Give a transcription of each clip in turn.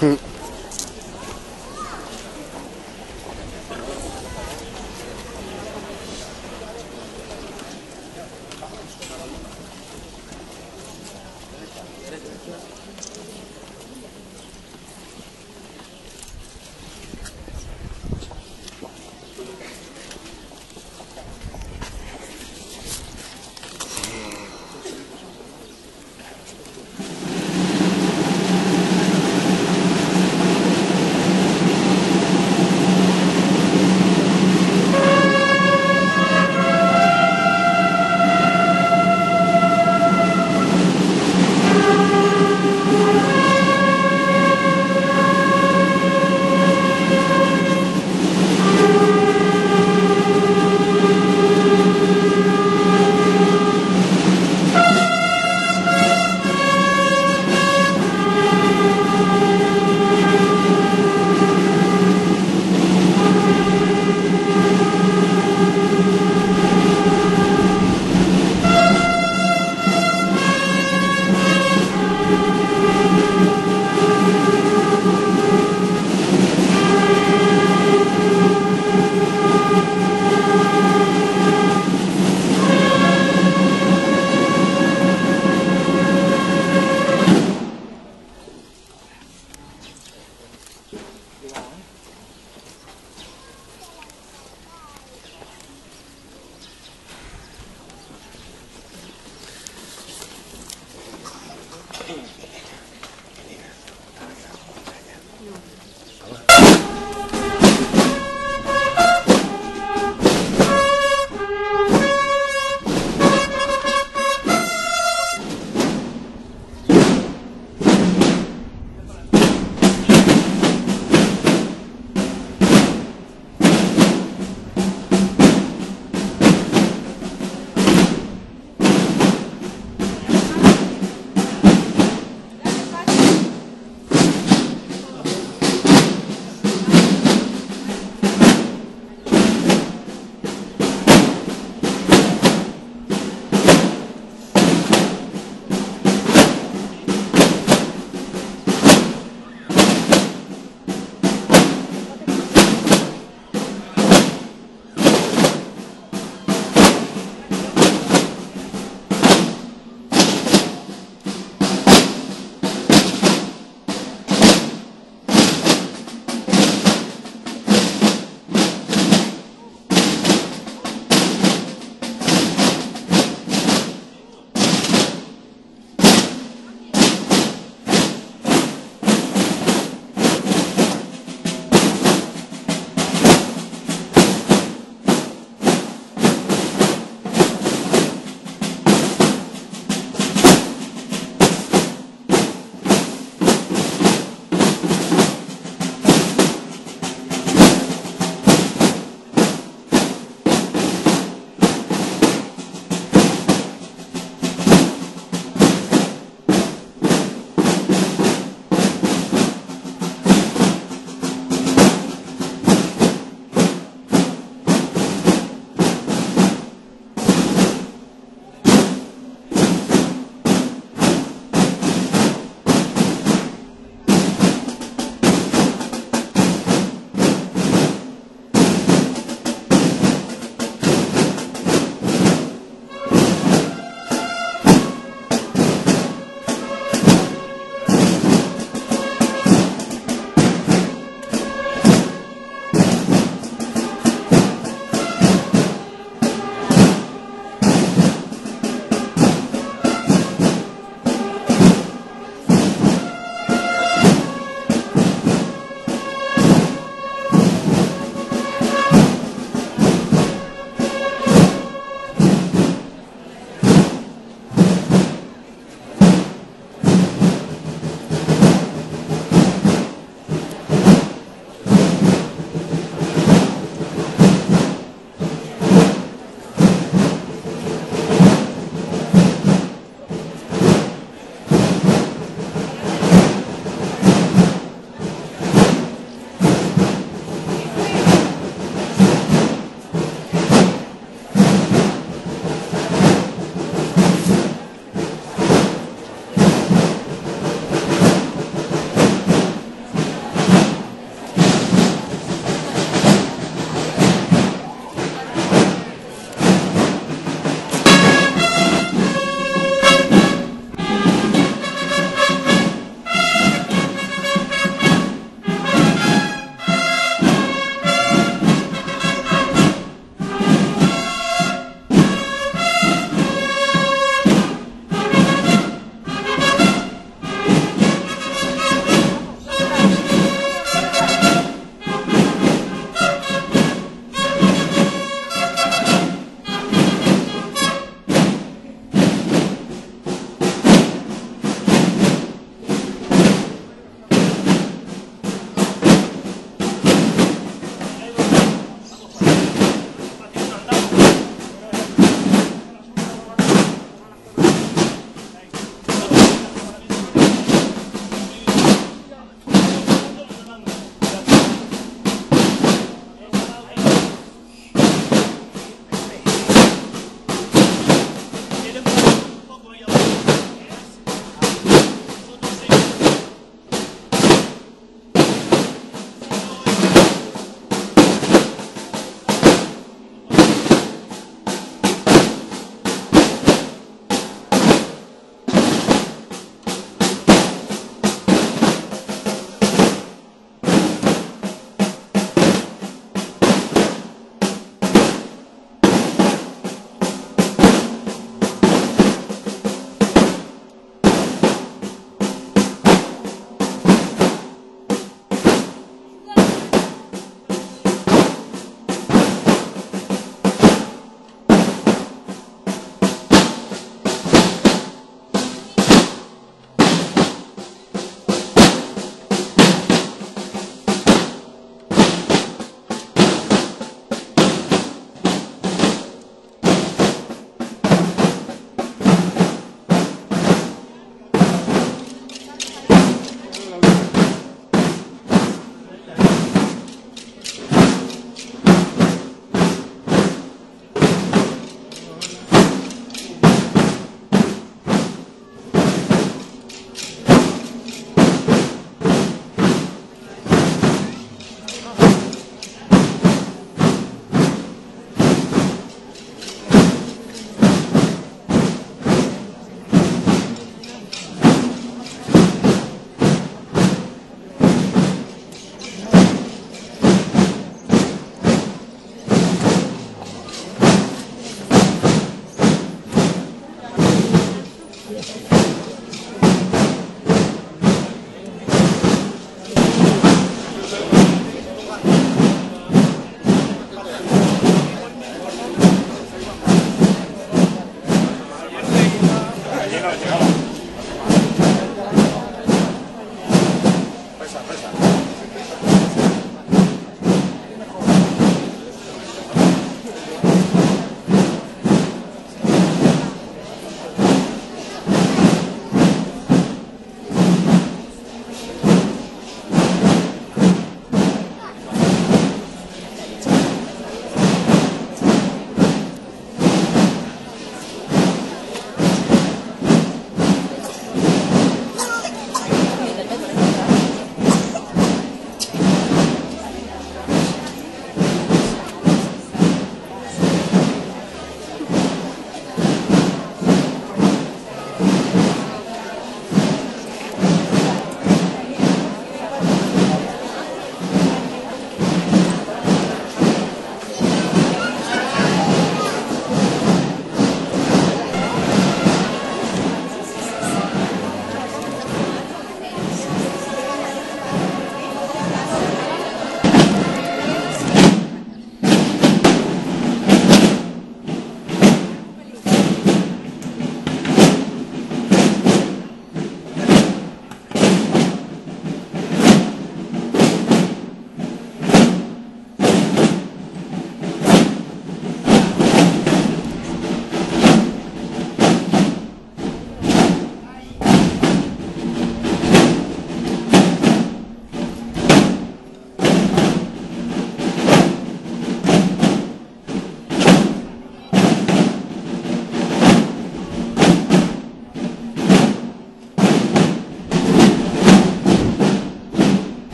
嗯。はい。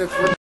if